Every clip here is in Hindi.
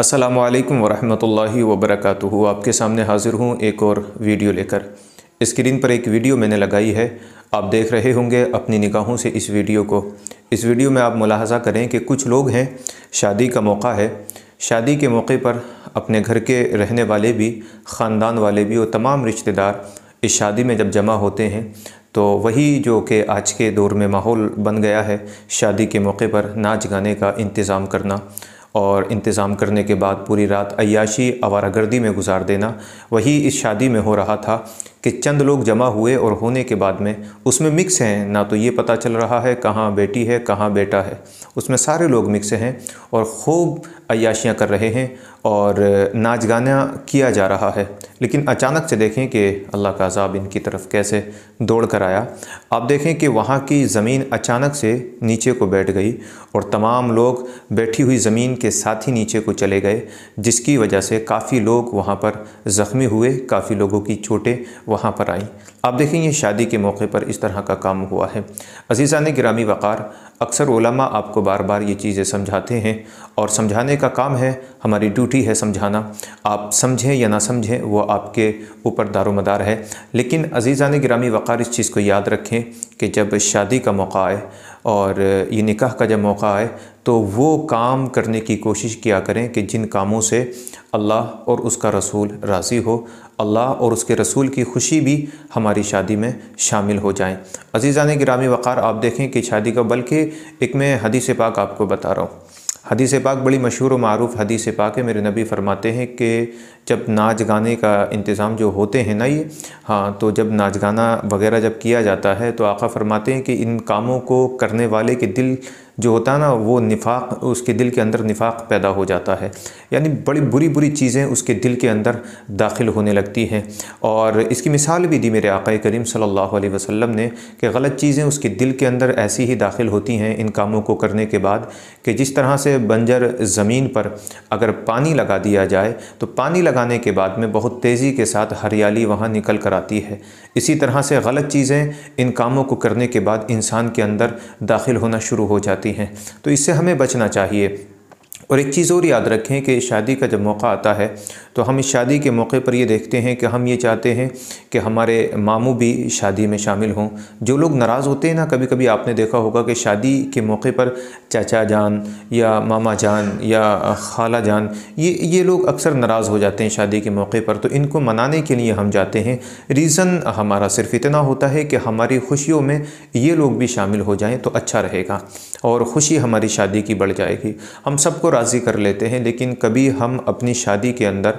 असलकम वरहमल वबरक आपके सामने हाज़िर हूँ एक और वीडियो लेकर। स्क्रीन पर एक वीडियो मैंने लगाई है। आप देख रहे होंगे अपनी निगाहों से इस वीडियो को। इस वीडियो में आप मुलाहजा करें कि कुछ लोग हैं, शादी का मौका है। शादी के मौके पर अपने घर के रहने वाले भी, ख़ानदान वाले भी और तमाम रिश्तेदार इस शादी में जब जमा होते हैं तो वही जो कि आज के दौर में माहौल बन गया है, शादी के मौके पर नाच गाने का इंतज़ाम करना। और इंतज़ाम करने के बाद पूरी रात अयाशी आवारागर्दी में गुजार देना। वही इस शादी में हो रहा था कि चंद लोग जमा हुए और होने के बाद में उसमें मिक्स हैं। ना तो ये पता चल रहा है कहाँ बेटी है, कहाँ बेटा है। उसमें सारे लोग मिक्स हैं और खूब अयाशियाँ कर रहे हैं और नाच गाना किया जा रहा है। लेकिन अचानक से देखें कि अल्लाह का अजाब इनकी तरफ़ कैसे दौड़ कर आया। आप देखें कि वहाँ की ज़मीन अचानक से नीचे को बैठ गई और तमाम लोग बैठी हुई ज़मीन के साथ ही नीचे को चले गए, जिसकी वजह से काफ़ी लोग वहाँ पर ज़ख्मी हुए, काफ़ी लोगों की चोटें वहाँ पर आई। आप देखें ये शादी के मौके पर इस तरह का काम हुआ है। अजीज़ा ने गिरामी वक़ार अक्सर ओलमा आपको बार बार ये चीज़ें समझाते हैं और समझाने का काम है, हमारी ड्यूटी है समझाना। आप समझें या ना समझें, वो आपके ऊपर दारोमदार है। लेकिन अजीज़ा ने गिरामी वक़ार इस चीज़ को याद रखें कि जब शादी का मौका आए और ये निकाह का जब मौका आए तो वो काम करने की कोशिश किया करें कि जिन कामों से अल्लाह और उसका रसूल राज़ी हो, अल्लाह और उसके रसूल की खुशी भी हमारी शादी में शामिल हो जाएँ। अजीज़ा ने गिरामी वक़ार आप देखें कि शादी का, बल्कि एक मैं हदीस पाक आपको बता रहा हूँ। हदीस पाक बड़ी मशहूर व मरूफ हदीस पाक है। मेरे नबी फरमाते हैं कि जब नाच गाने का इंतज़ाम जो होते हैं ना ये हाँ तो जब नाच गाना वगैरह जब किया जाता है तो आका फरमाते हैं कि इन कामों को करने वाले के दिल जो होता है ना, वो निफाक, उसके दिल के अंदर निफाक पैदा हो जाता है। यानी बड़ी बुरी बुरी चीज़ें उसके दिल के अंदर दाखिल होने लगती हैं। और इसकी मिसाल भी दी मेरे आका करीम सल्लल्लाहु अलैहि वसल्लम ने कि गलत चीज़ें उसके दिल के अंदर ऐसी ही दाखिल होती हैं इन कामों को करने के बाद कि जिस तरह से बंजर ज़मीन पर अगर पानी लगा दिया जाए तो पानी लगाने के बाद में बहुत तेज़ी के साथ हरियाली वहाँ निकल कर आती है। इसी तरह से गलत चीज़ें, इन कामों को करने के बाद इंसान के अंदर दाखिल होना शुरू हो जाती हैं। तो इससे हमें बचना चाहिए। और एक चीज़ और याद रखें कि शादी का जब मौका आता है तो हम इस शादी के मौके पर ये देखते हैं कि हम ये चाहते हैं कि हमारे मामू भी शादी में शामिल हों। जो लोग नाराज़ होते हैं ना कभी कभी आपने देखा होगा कि शादी के मौके पर चाचा जान या मामा जान या खाला जान, ये ये लोग अक्सर नाराज़ हो जाते हैं शादी के मौके पर। तो इनको मनाने के लिए हम जाते हैं। रीज़न हमारा सिर्फ़ इतना होता है कि हमारी खुशियों में ये लोग भी शामिल हो जाएँ तो अच्छा रहेगा और ख़ुशी हमारी शादी की बढ़ जाएगी। हम सबको राज़ी कर लेते हैं, लेकिन कभी हम अपनी शादी के अंदर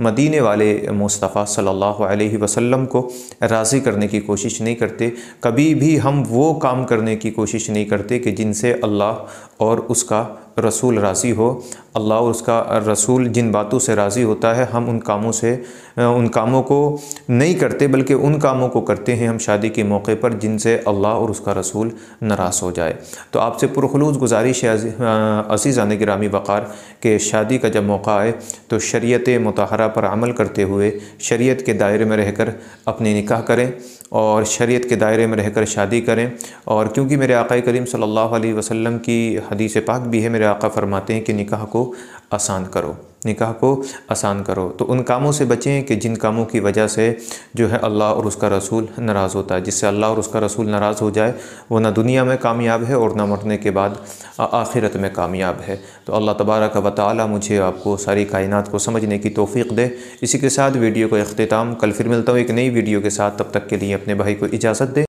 मदीने वाले मुस्तफ़ा सल्लल्लाहु अलैहि वसल्लम को राज़ी करने की कोशिश नहीं करते, कभी भी हम वो काम करने की कोशिश नहीं करते कि जिनसे अल्लाह और उसका रसूल राज़ी हो। अल्लाह और उसका रसूल जिन बातों से राज़ी होता है, हम उन कामों से, उन कामों को नहीं करते, बल्कि उन कामों को करते हैं हम शादी के मौके पर जिनसे अल्लाह और उसका रसूल नाराज़ हो जाए। तो आपसे पुरखलूस गुजारिश है अजीज़ान ग्रामी वक़ार के शादी का जब मौका आए तो शरीयत मतहरा पर अमल करते हुए शरीयत के दायरे में रहकर अपने निकाह करें और शरीयत के दायरे में रहकर शादी करें। और क्योंकि मेरे आका करीम सल्लल्लाहु अलैहि वसल्लम की हदीस पाक भी है, मेरे आका फरमाते हैं कि निकाह को आसान करो। निकाह को आसान करो। तो उन कामों से बचें कि जिन कामों की वजह से जो है अल्लाह और उसका रसूल नाराज़ होता है। जिससे अल्लाह और उसका रसूल नाराज़ हो जाए, वो ना दुनिया में कामयाब है और ना मरने के बाद आखिरत में कामयाब है। तो अल्लाह तबारक व ताली मुझे आपको सारी कायनात को समझने की तोफ़ी दे। इसी के साथ वीडियो को अख्ताम कल फिर मिलता हूँ एक नई वीडियो के साथ। तब तक के लिए अपने भाई को इजाज़त दे।